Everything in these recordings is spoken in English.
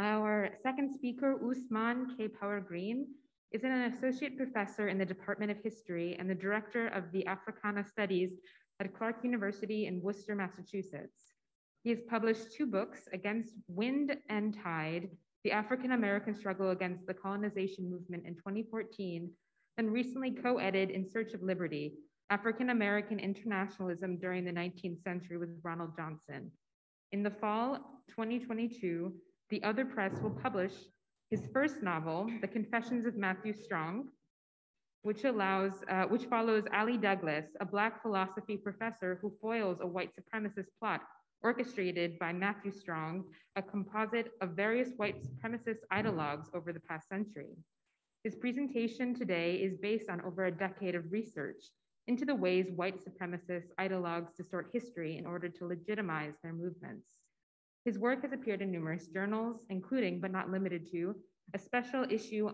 Our second speaker, Ousmane K. Power Greene, is an associate professor in the Department of History and the director of the Africana Studies at Clark University in Worcester, Massachusetts. He has published two books, Against Wind and Tide, the African American Struggle Against the Colonization Movement in 2014, and recently co-edited In Search of Liberty, African American Internationalism During the 19th Century with Ronald Johnson. In the fall 2022, the Other Press will publish his first novel, The Confessions of Matthew Strong, which allows, uh, which follows Ali Douglas, a Black philosophy professor who foils a white supremacist plot orchestrated by Matthew Strong, a composite of various white supremacist ideologues over the past century. His presentation today is based on over a decade of research into the ways white supremacist ideologues distort history in order to legitimize their movements. His work has appeared in numerous journals, including, but not limited to, a special issue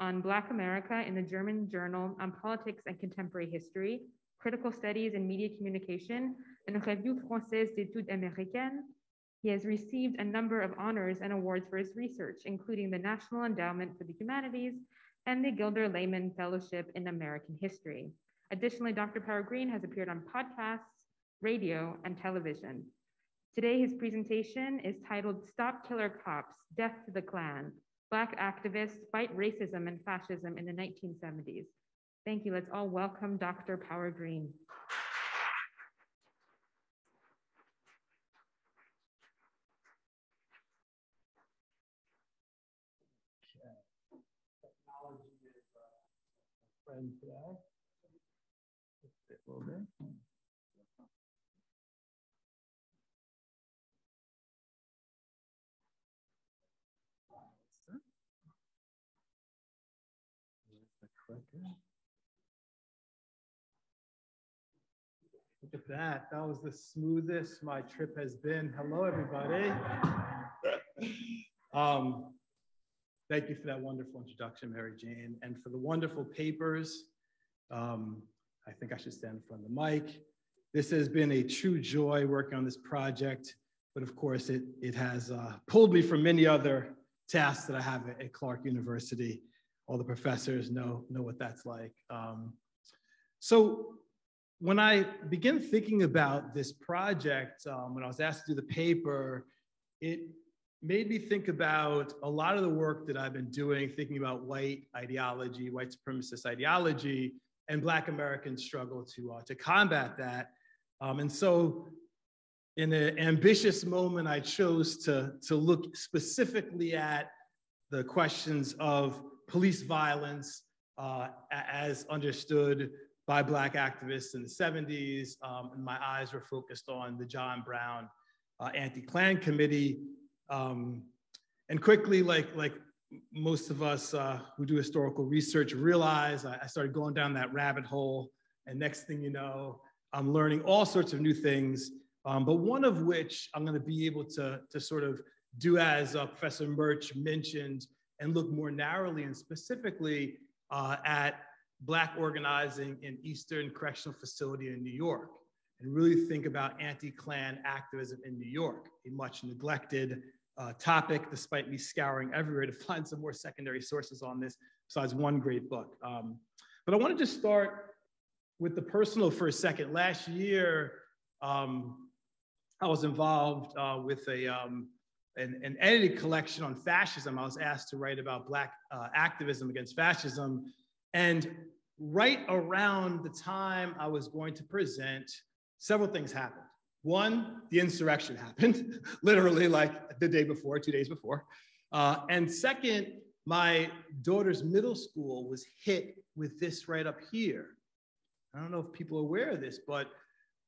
on Black America in the German Journal on Politics and Contemporary History, Critical Studies in Media Communication, and Revue Française d'études américaines. He has received a number of honors and awards for his research, including the National Endowment for the Humanities and the Gilder Lehrman Fellowship in American History. Additionally, Dr. Power Greene has appeared on podcasts, radio, and television. Today, his presentation is titled Stop Killer Cops, Death to the Klan, Black Activists Fight Racism and Fascism in the 1970s. Thank you. Let's all welcome Dr. Power Greene. Uh, today. A little bit. Look at that. That was the smoothest my trip has been. Hello, everybody. um, thank you for that wonderful introduction, Mary Jane, and for the wonderful papers. Um, I think I should stand in front of the mic. This has been a true joy working on this project, but of course, it, it has uh, pulled me from many other tasks that I have at, at Clark University all the professors know, know what that's like. Um, so when I began thinking about this project, um, when I was asked to do the paper, it made me think about a lot of the work that I've been doing, thinking about white ideology, white supremacist ideology, and Black Americans' struggle to, uh, to combat that. Um, and so in an ambitious moment, I chose to, to look specifically at the questions of police violence uh, as understood by Black activists in the 70s. Um, and my eyes were focused on the John Brown uh, Anti-Klan Committee. Um, and quickly, like, like most of us uh, who do historical research realize, I, I started going down that rabbit hole. And next thing you know, I'm learning all sorts of new things, um, but one of which I'm going to be able to, to sort of do as uh, Professor Murch mentioned, and look more narrowly and specifically uh, at Black organizing in Eastern Correctional Facility in New York, and really think about anti-Klan activism in New York, a much neglected uh, topic, despite me scouring everywhere to find some more secondary sources on this, besides one great book. Um, but I want to just start with the personal for a second. Last year, um, I was involved uh, with a um, an, an, edited collection on fascism. I was asked to write about Black uh, activism against fascism. And right around the time I was going to present, several things happened. One, the insurrection happened, literally like the day before, two days before. Uh, and second, my daughter's middle school was hit with this right up here. I don't know if people are aware of this, but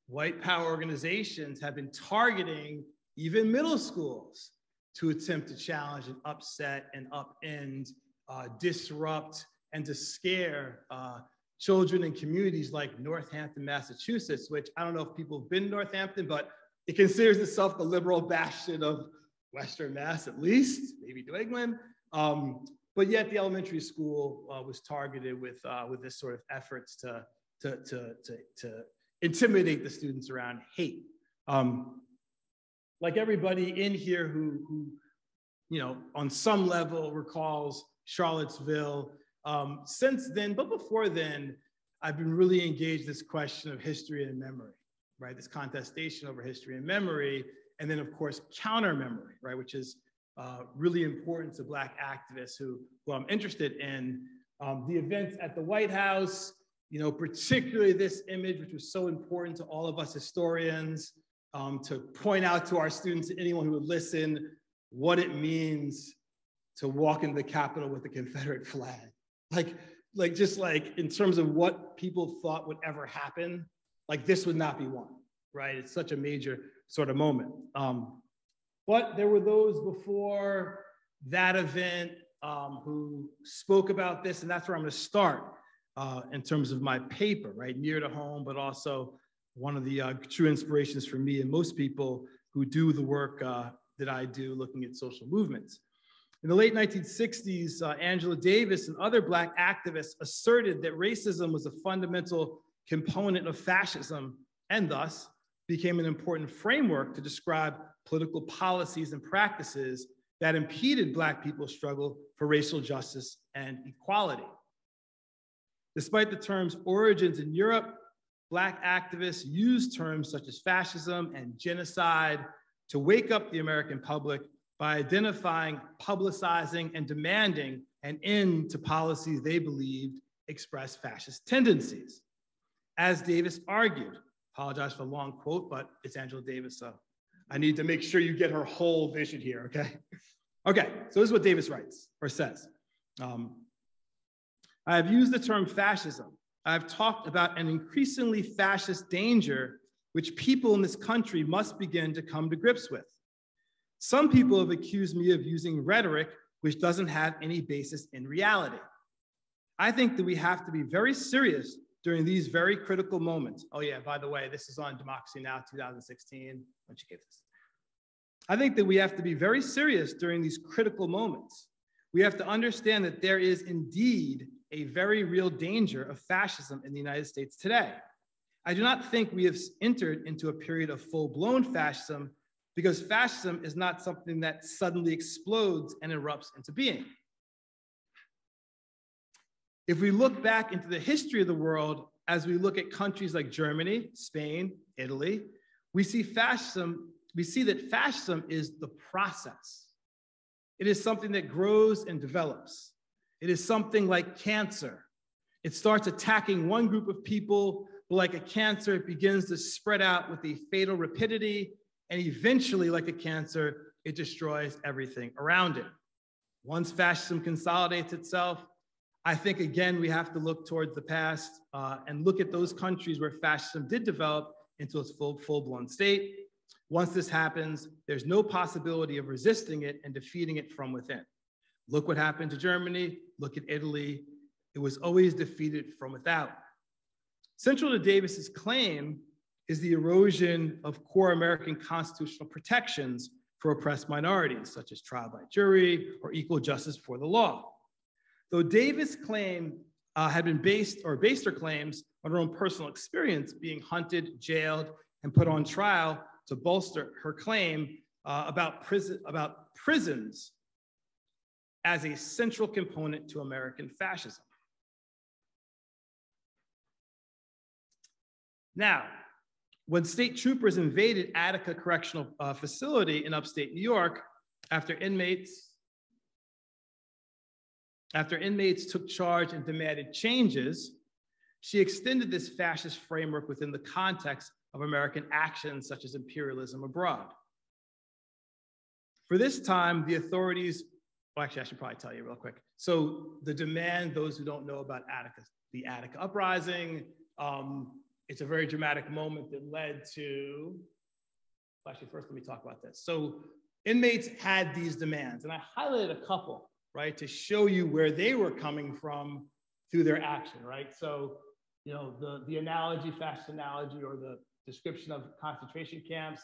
white power organizations have been targeting even middle schools to attempt to challenge and upset and upend, uh, disrupt, and to scare uh, children in communities like Northampton, Massachusetts, which I don't know if people have been to Northampton, but it considers itself the liberal bastion of Western Mass, at least, maybe New England. Um, but yet the elementary school uh, was targeted with, uh, with this sort of efforts to, to, to, to, to intimidate the students around hate. Um, like everybody in here who, who you know, on some level recalls Charlottesville. Um, since then, but before then, I've been really engaged this question of history and memory, right? This contestation over history and memory, and then of course counter memory, right? Which is uh, really important to Black activists who, who I'm interested in. Um, the events at the White House, you know, particularly this image, which was so important to all of us historians, um, to point out to our students, anyone who would listen, what it means to walk in the Capitol with the Confederate flag. Like, like just like in terms of what people thought would ever happen, like this would not be one, right? It's such a major sort of moment. Um, but there were those before that event um, who spoke about this, and that's where I'm going to start uh, in terms of my paper, right? Near to home, but also one of the uh, true inspirations for me and most people who do the work uh, that I do looking at social movements. In the late 1960s, uh, Angela Davis and other Black activists asserted that racism was a fundamental component of fascism and thus became an important framework to describe political policies and practices that impeded Black people's struggle for racial justice and equality. Despite the term's origins in Europe, Black activists used terms such as fascism and genocide to wake up the American public by identifying, publicizing, and demanding an end to policies they believed expressed fascist tendencies. As Davis argued, apologize for the long quote, but it's Angela Davis, so I need to make sure you get her whole vision here, okay? Okay, so this is what Davis writes or says. Um, I have used the term fascism. I've talked about an increasingly fascist danger which people in this country must begin to come to grips with. Some people have accused me of using rhetoric which doesn't have any basis in reality. I think that we have to be very serious during these very critical moments. Oh, yeah, by the way, this is on Democracy Now! 2016. Why don't you give this? I think that we have to be very serious during these critical moments. We have to understand that there is indeed a very real danger of fascism in the United States today. I do not think we have entered into a period of full blown fascism because fascism is not something that suddenly explodes and erupts into being. If we look back into the history of the world, as we look at countries like Germany, Spain, Italy, we see fascism, we see that fascism is the process. It is something that grows and develops. It is something like cancer. It starts attacking one group of people, but like a cancer, it begins to spread out with a fatal rapidity. And eventually, like a cancer, it destroys everything around it. Once fascism consolidates itself, I think, again, we have to look towards the past uh, and look at those countries where fascism did develop into its full, full-blown state. Once this happens, there's no possibility of resisting it and defeating it from within. Look what happened to Germany, look at Italy. It was always defeated from without. Central to Davis's claim is the erosion of core American constitutional protections for oppressed minorities, such as trial by jury or equal justice for the law. Though Davis' claim uh, had been based or based her claims on her own personal experience being hunted, jailed, and put on trial to bolster her claim uh, about, prison, about prisons as a central component to American fascism. Now, when state troopers invaded Attica Correctional uh, Facility in upstate New York, after inmates after inmates took charge and demanded changes, she extended this fascist framework within the context of American actions such as imperialism abroad. For this time, the authorities well, actually, I should probably tell you real quick. So the demand, those who don't know about Attica, the Attica uprising, um, it's a very dramatic moment that led to, well, actually, first let me talk about this. So inmates had these demands, and I highlighted a couple, right, to show you where they were coming from through their action, right? So, you know, the, the analogy, fast analogy, or the description of concentration camps,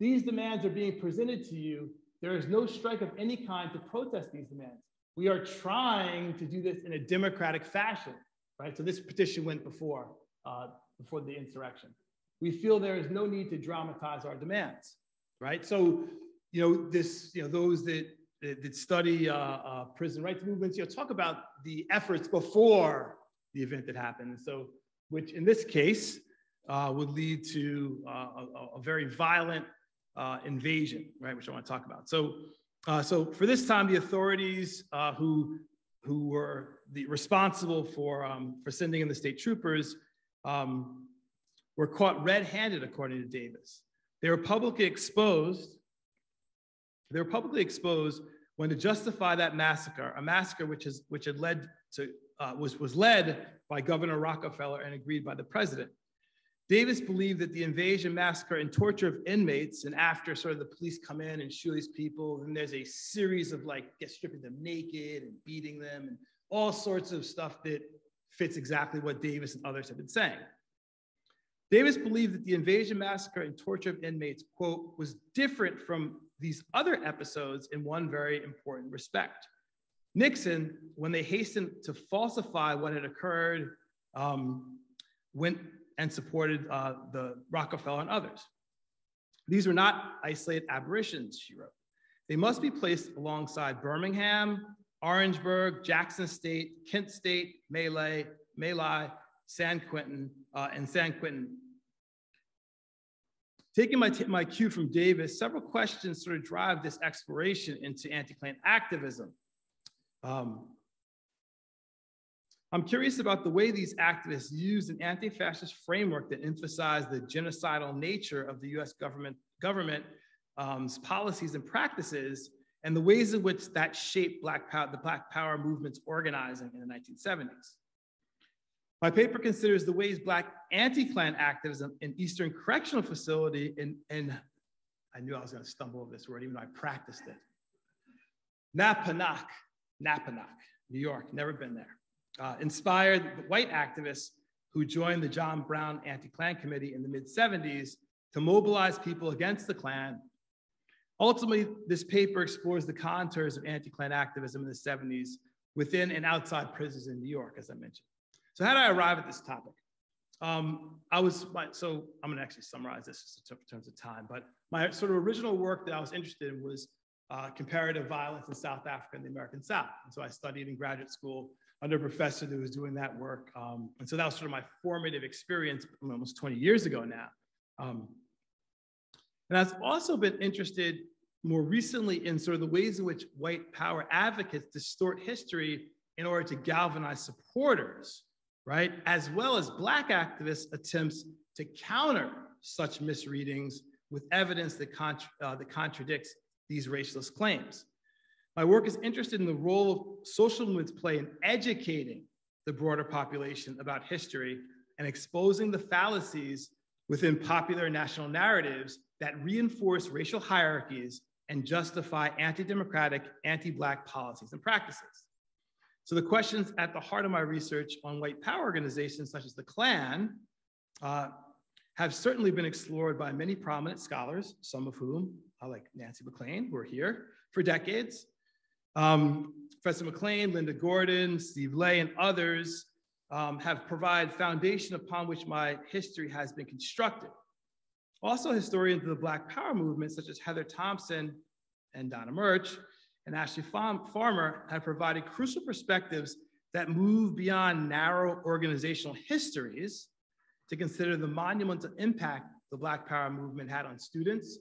these demands are being presented to you there is no strike of any kind to protest these demands. We are trying to do this in a democratic fashion, right? So this petition went before, uh, before the insurrection. We feel there is no need to dramatize our demands, right? So, you know, this, you know, those that that study uh, uh, prison rights movements, you know, talk about the efforts before the event that happened. So, which in this case uh, would lead to uh, a, a, very violent uh, invasion, right? Which I want to talk about. So, uh, so for this time, the authorities who who were the, responsible for um, for sending in the state troopers um, were caught red-handed, according to Davis. They were publicly exposed they were publicly exposed when to justify that massacre, a massacre which, is, which had led to, uh, was, was led by Governor Rockefeller and agreed by the president. Davis believed that the invasion, massacre, and torture of inmates, and after sort of the police come in and shoot these people, and there's a series of like get stripping them naked and beating them and all sorts of stuff that fits exactly what Davis and others have been saying. Davis believed that the invasion, massacre, and torture of inmates, quote, was different from these other episodes in one very important respect. Nixon, when they hastened to falsify what had occurred, um, went and supported uh, the Rockefeller and others. These were not isolated aberrations, she wrote. They must be placed alongside Birmingham, Orangeburg, Jackson State, Kent State, My Lai, Malay, San Quentin, uh, and San Quentin Taking my, my cue from Davis, several questions sort of drive this exploration into anti-Klan activism. Um, I'm curious about the way these activists use an anti-fascist framework that emphasized the genocidal nature of the US government, government um, policies and practices and the ways in which that shaped Black Power, the Black Power movement's organizing in the 1970s. My paper considers the ways Black anti-Klan activism in Eastern Correctional Facility in, in I knew I was going to stumble over this word, even though I practiced it. Napanoch, Napanoch, New York, never been there. Uh, inspired white activists who joined the John Brown Anti-Klan Committee in the mid 70s to mobilize people against the Klan. Ultimately, this paper explores the contours of anti-Klan activism in the 70s within and outside prisons in New York, as I mentioned. So how did I arrive at this topic? Um, I was, my, so I'm gonna actually summarize this in terms of time, but my sort of original work that I was interested in was uh, comparative violence in South Africa and the American South. And so I studied in graduate school under a professor that was doing that work. Um, and so that was sort of my formative experience almost 20 years ago now. Um, and I've also been interested more recently in sort of the ways in which white power advocates distort history in order to galvanize supporters right? As well as Black activists' attempts to counter such misreadings with evidence that, contra uh, that contradicts these racialist claims. My work is interested in the role social movements play in educating the broader population about history and exposing the fallacies within popular national narratives that reinforce racial hierarchies and justify anti-democratic, anti-Black policies and practices. So the questions at the heart of my research on white power organizations such as the Klan uh, have certainly been explored by many prominent scholars, some of whom, uh, like Nancy MacLean, who are here for decades. Um, Professor MacLean, Linda Gordon, Steve Lay, and others um, have provided foundation upon which my history has been constructed. Also, historians of the Black Power movement, such as Heather Thompson and Donna Murch, and Ashley Farmer have provided crucial perspectives that move beyond narrow organizational histories to consider the monumental impact the Black Power movement had on students,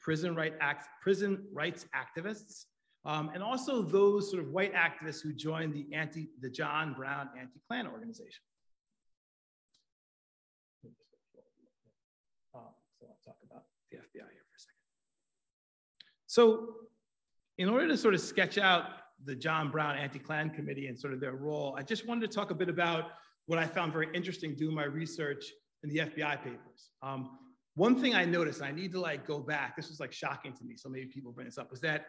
prison, right act, prison rights activists, um, and also those sort of white activists who joined the, anti, the John Brown anti-Klan organization. Uh, so I'll talk about the FBI here for a second. So in order to sort of sketch out the John Brown Anti-Klan Committee and sort of their role, I just wanted to talk a bit about what I found very interesting doing my research in the FBI papers. Um, one thing I noticed, and I need to like go back, this was like shocking to me, so maybe people bring this up, was that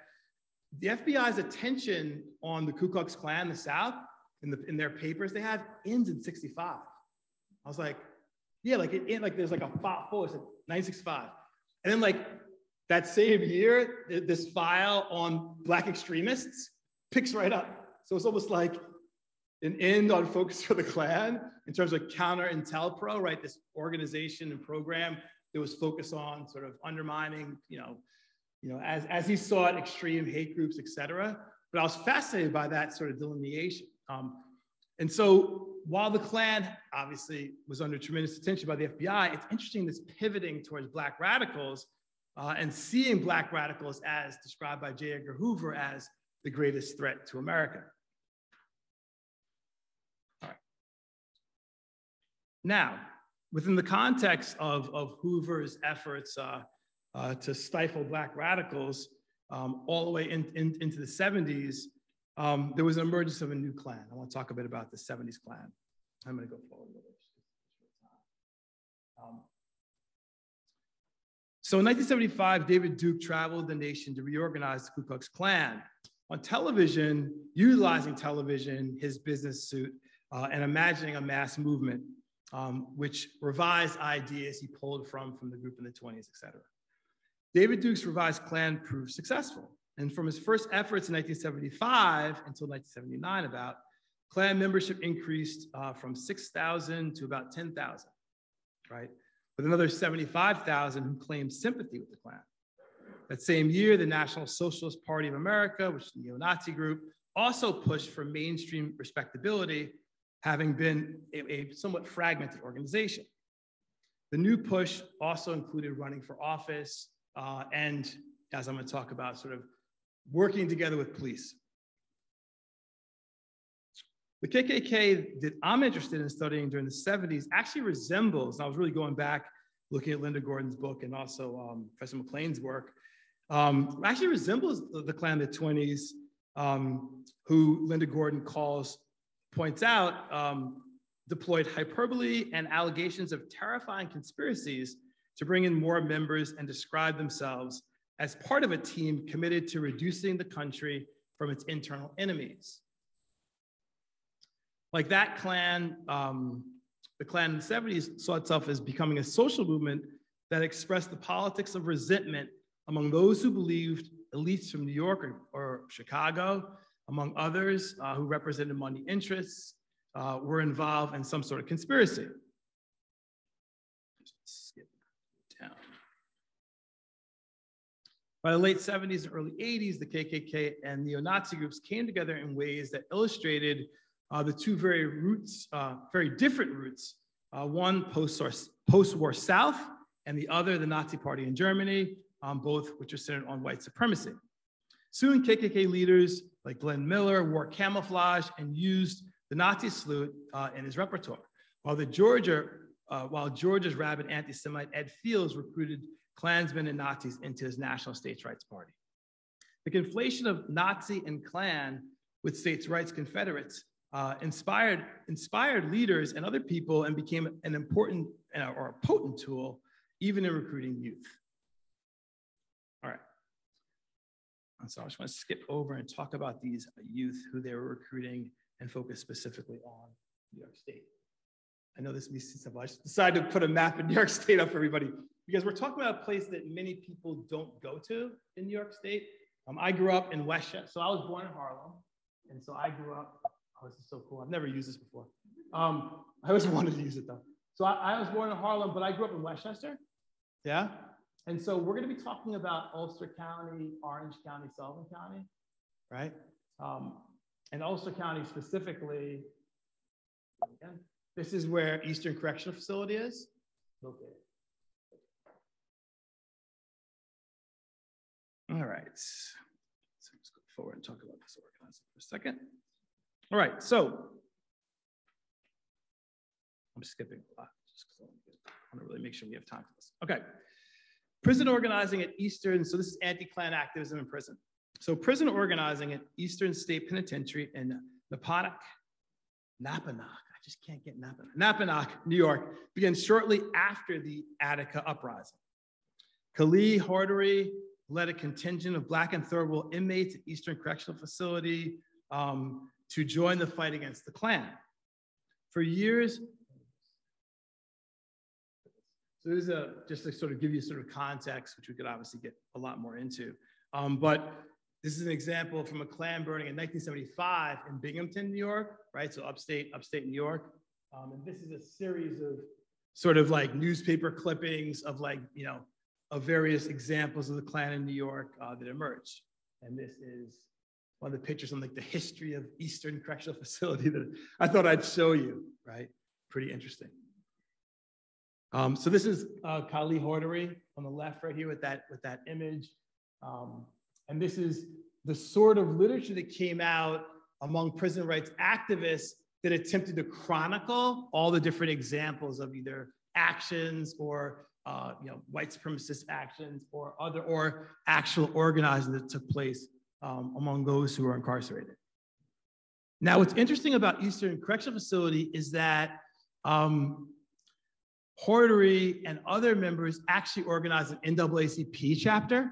the FBI's attention on the Ku Klux Klan, the South, in, the, in their papers, they have ends in 65. I was like, yeah, like it, it like there's like a file, oh, it's like 965. And then like that same year, this file on Black extremists picks right up. So it's almost like an end on Focus for the Klan in terms of COINTELPRO, right? This organization and program that was focused on sort of undermining, you know, you know, as, as he saw it, extreme hate groups, et cetera. But I was fascinated by that sort of delineation. Um, and so while the Klan obviously was under tremendous attention by the FBI, it's interesting this pivoting towards Black radicals uh, and seeing Black radicals as described by J. Edgar Hoover as the greatest threat to America. Now, within the context of, of Hoover's efforts uh, uh, to stifle Black radicals um, all the way in, in, into the 70s, um, there was an emergence of a new Klan. I want to talk a bit about the 70s Klan. I'm going to go forward with it. Um, so in 1975, David Duke traveled the nation to reorganize the Ku Klux Klan. On television, utilizing television, his business suit, uh, and imagining a mass movement, um, which revised ideas he pulled from from the group in the 20s, et cetera. David Duke's revised Klan proved successful. And from his first efforts in 1975 until 1979 about, Klan membership increased uh, from 6,000 to about 10,000, right? With another 75,000 who claimed sympathy with the Klan. That same year, the National Socialist Party of America, which is the neo-Nazi group, also pushed for mainstream respectability, having been a, a somewhat fragmented organization. The new push also included running for office uh, and, as I'm going to talk about, sort of working together with police. The KKK that I'm interested in studying during the 70s actually resembles, I was really going back looking at Linda Gordon's book and also um, Professor MacLean's work, um, actually resembles the, Klan of the 20s, um, who Linda Gordon calls, points out, um, deployed hyperbole and allegations of terrifying conspiracies to bring in more members and describe themselves as part of a team committed to reducing the country from its internal enemies. Like that Klan, um, the Klan in the 70s saw itself as becoming a social movement that expressed the politics of resentment among those who believed elites from New York or, or Chicago, among others uh, who represented money interests, uh, were involved in some sort of conspiracy. Skip down. By the late 70s and early 80s, the KKK and neo-Nazi groups came together in ways that illustrated uh, the two very roots, uh, very different roots. Uh, one post-war, South, and the other the Nazi Party in Germany, um, both which are centered on white supremacy. Soon, KKK leaders like Glenn Miller wore camouflage and used the Nazi salute uh, in his repertoire, while the Georgia, uh, while Georgia's rabid anti-Semite Ed Fields recruited Klansmen and Nazis into his National States Rights Party. The conflation of Nazi and Klan with states' rights Confederates uh, inspired, inspired leaders and other people and became an important uh, or a potent tool, even in recruiting youth. All right. So I just want to skip over and talk about these youth who they were recruiting and focus specifically on New York State. I know this may seem. I just decided to put a map of New York State up for everybody because we're talking about a place that many people don't go to in New York State. Um, I grew up in Westchester, so I was born in Harlem, and so I grew up Oh, this is so cool. I've never used this before. Um, I always wanted to use it though. So I, I, was born in Harlem, but I grew up in Westchester. Yeah. And so we're going to be talking about Ulster County, Orange County, Sullivan County, right? Um, and Ulster County specifically, again, this is where Eastern Correctional Facility is located. All right. So let's go forward and talk about this organizing for a second. All right, so I'm skipping a lot just because I want to really make sure we have time for this. Okay, prison organizing at Eastern, so this is anti-Klan activism in prison. So prison organizing at Eastern State Penitentiary in Napanoch, Napanoch, I just can't get Napanoch, Napanoch, New York, begins shortly after the Attica uprising. Kali Hardery led a contingent of Black and Third World inmates at Eastern Correctional Facility um, to join the fight against the Klan. For years, so this is a, just to sort of give you sort of context, which we could obviously get a lot more into. Um, but this is an example from a Klan burning in 1975 in Binghamton, New York, right? So upstate, upstate New York. Um, and this is a series of sort of like newspaper clippings of like, you know, of various examples of the Klan in New York uh, that emerged. And this is one of the pictures on like the history of Eastern Correctional Facility that I thought I'd show you, right? Pretty interesting. Um, so this is uh, Kali Hordery on the left right here with that, with that image. Um, and this is the sort of literature that came out among prison rights activists that attempted to chronicle all the different examples of either actions or uh, you know, white supremacist actions or other or actual organizing that took place um, among those who are incarcerated. Now, what's interesting about Eastern Correctional Facility is that um, Hordery and other members actually organized an NAACP chapter,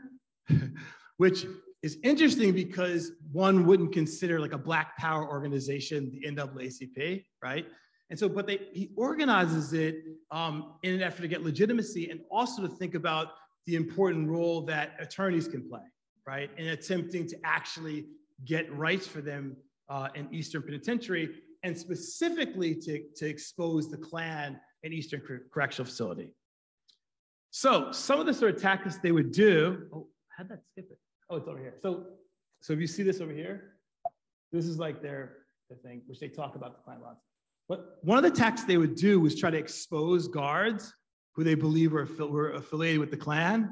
which is interesting because one wouldn't consider like a Black Power organization the NAACP, right? And so, but they, he organizes it um, in an effort to get legitimacy and also to think about the important role that attorneys can play, right? In attempting to actually get rights for them uh, in Eastern Penitentiary and specifically to, to expose the Klan in Eastern Correctional Facility. So some of the sort of tactics they would do, oh, how'd that skip it? Oh, it's over here. So, so if you see this over here, this is like their, the thing, which they talk about the Klan lots. But one of the tactics they would do was try to expose guards who they believe were, were affiliated with the Klan,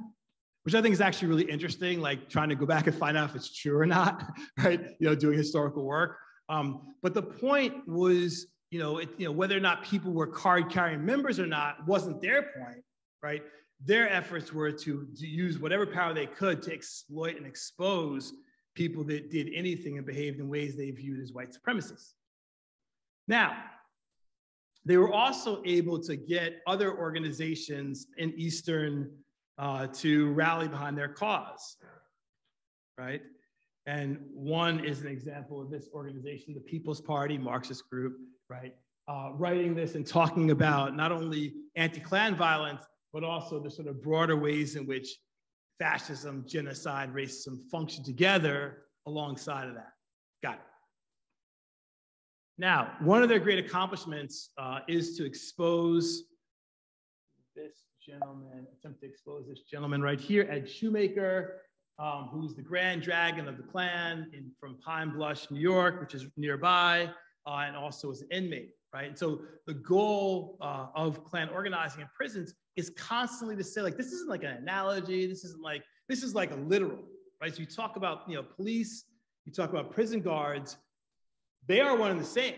which I think is actually really interesting, like trying to go back and find out if it's true or not, right? You know, doing historical work. Um, but the point was, you know, it, you know, whether or not people were card carrying members or not wasn't their point, right? Their efforts were to, to use whatever power they could to exploit and expose people that did anything and behaved in ways they viewed as white supremacists. Now, they were also able to get other organizations in Eastern uh, to rally behind their cause, right? And one is an example of this organization, the People's Party Marxist Group, right? Uh, writing this and talking about not only anti-Klan violence, but also the sort of broader ways in which fascism, genocide, racism function together alongside of that. Got it. Now, one of their great accomplishments uh, is to expose this gentleman, attempt to expose this gentleman right here, Ed Shoemaker, um, who's the grand dragon of the Klan in, from Pine Bush, New York, which is nearby, uh, and also is an inmate, right? And so the goal uh, of Klan organizing in prisons is constantly to say, like, this isn't like an analogy, this isn't like, this is like a literal, right? So you talk about, you know, police, you talk about prison guards, they are one and the same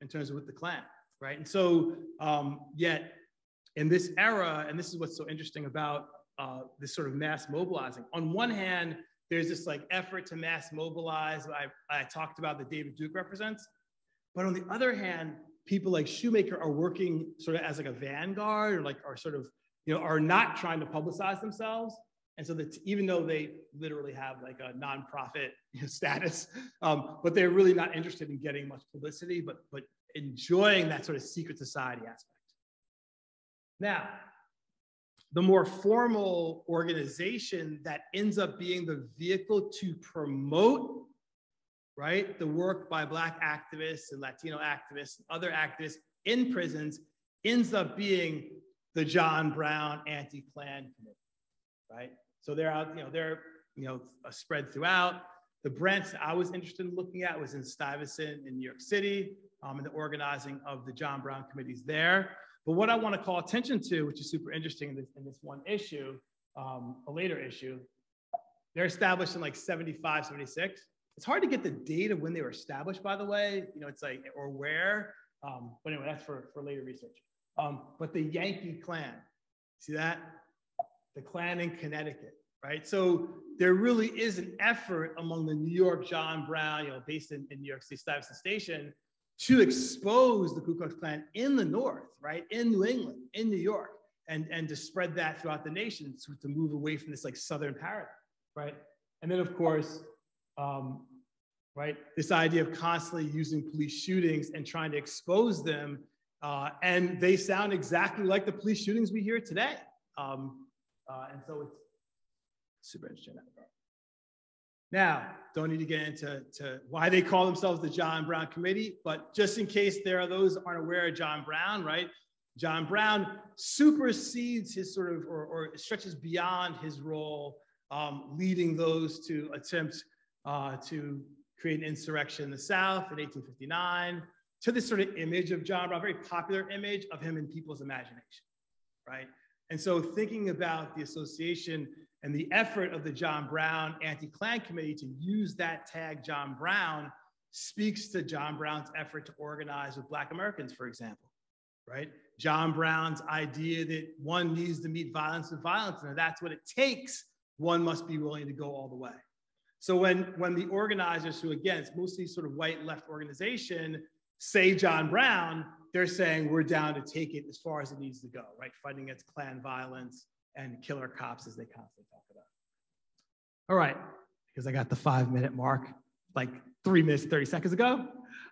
in terms of with the Klan, right? And so, um, yet in this era, and this is what's so interesting about uh, this sort of mass mobilizing. On one hand, there's this like effort to mass mobilize. I, I talked about that David Duke represents, but on the other hand, people like Shoemaker are working sort of as like a vanguard or like are sort of you know are not trying to publicize themselves and so that even though they literally have like a nonprofit status, um, but they're really not interested in getting much publicity, but, but enjoying that sort of secret society aspect. Now, the more formal organization that ends up being the vehicle to promote right the work by black activists and latino activists and other activists in prisons ends up being the john brown anti-klan committee right so they're out, you know, they're, you know, spread throughout. The branch I was interested in looking at was in Stuyvesant in New York City um, and the organizing of the John Brown committees there. But what I want to call attention to, which is super interesting in this, in this one issue, um, a later issue, they're established in like 75, 76. It's hard to get the date of when they were established, by the way. You know, it's like, or where. Um, but anyway, that's for, for later research. Um, but the Yankee Klan, see that? The Klan in Connecticut, right? So there really is an effort among the New York John Brown, you know, based in, in New York City Stuyvesant Station, to expose the Ku Klux Klan in the North, right? In New England, in New York, and, and to spread that throughout the nation to, to move away from this like Southern paradigm, right? And then of course, um, right, this idea of constantly using police shootings and trying to expose them. Uh, and they sound exactly like the police shootings we hear today. Um, uh, and so it's super interesting. Now, don't need to get into to why they call themselves the John Brown Committee, but just in case there are those aren't aware of John Brown, right? John Brown supersedes his sort of, or, or stretches beyond his role, um, leading those to attempt uh, to create an insurrection in the South in 1859, to this sort of image of John Brown, very popular image of him in people's imagination, right? And so thinking about the association and the effort of the John Brown Anti-Klan Committee to use that tag John Brown speaks to John Brown's effort to organize with Black Americans, for example, right? John Brown's idea that one needs to meet violence with violence, and that's what it takes, one must be willing to go all the way. So when, when the organizers who, again, it's mostly sort of white left organization, say John Brown, they're saying we're down to take it as far as it needs to go, right? Fighting against Klan violence and killer cops as they constantly talk about. All right, because I got the five minute mark like three minutes, 30 seconds ago.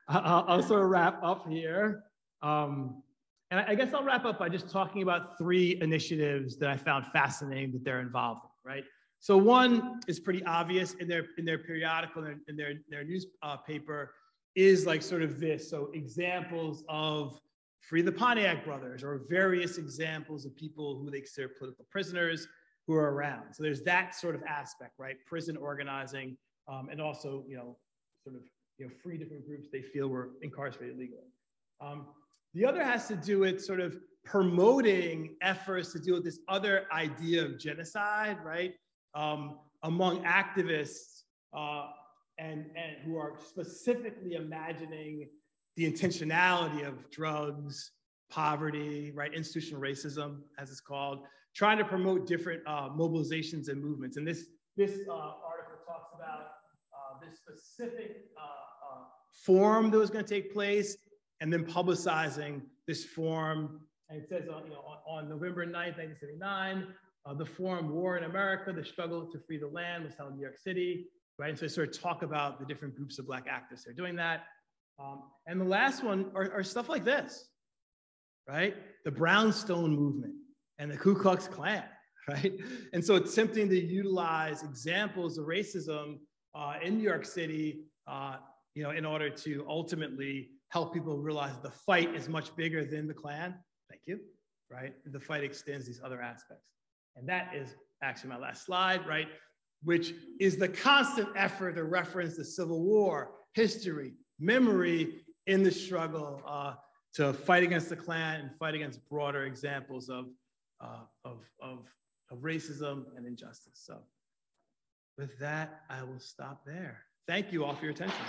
I'll, I'll sort of wrap up here. Um, and I guess I'll wrap up by just talking about three initiatives that I found fascinating that they're involved in, right? So one is pretty obvious in their in their periodical in their in their, their newspaper is like sort of this. So examples of free the Pontiac brothers or various examples of people who they consider political prisoners who are around. So there's that sort of aspect, right? Prison organizing um, and also, you know, sort of you know free different groups they feel were incarcerated legally. Um, the other has to do with sort of promoting efforts to deal with this other idea of genocide, right? Um, among activists uh, and, and who are specifically imagining the intentionality of drugs, poverty, right? Institutional racism, as it's called, trying to promote different uh, mobilizations and movements. And this, this uh, article talks about uh, this specific uh, uh, forum that was going to take place and then publicizing this forum. And it says, uh, you know, on, on November 9th, 1979, uh, the forum War in America, the struggle to free the land was held in New York City, right? And so I sort of talk about the different groups of Black activists that are doing that. Um, and the last one are, are stuff like this, right? The Brownstone movement and the Ku Klux Klan, right? And so attempting to utilize examples of racism uh, in New York City, uh, you know, in order to ultimately help people realize the fight is much bigger than the Klan. Thank you, right? The fight extends these other aspects. And that is actually my last slide, right? Which is the constant effort to reference the Civil War, history, memory in the struggle uh, to fight against the Klan and fight against broader examples of, uh, of, of, of racism and injustice. So with that, I will stop there. Thank you all for your attention.